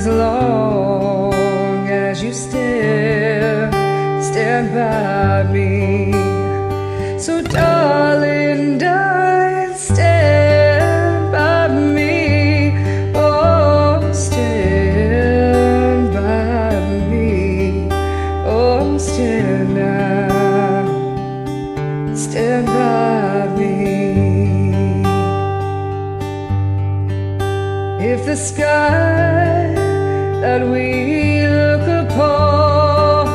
As long as you stand, stand by me. So, darling, darling, stand by me. Oh, stand by me. Oh, stand now. Stand by me. If the sky that we look upon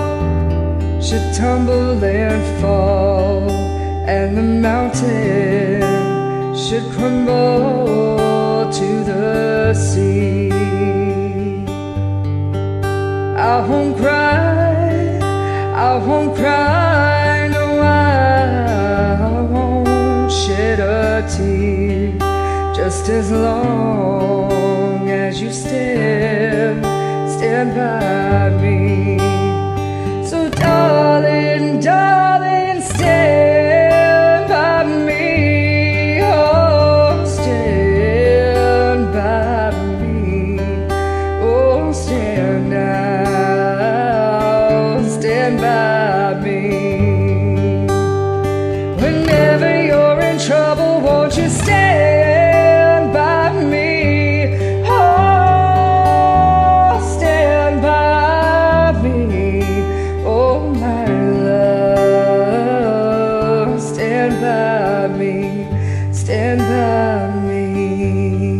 should tumble and fall, and the mountain should crumble to the sea, I won't cry, I won't cry, no, I won't shed a tear. Just as long as you stand, stand by me. So, darling, darling, stand by me. Oh, stand by me. Oh, stand now, me.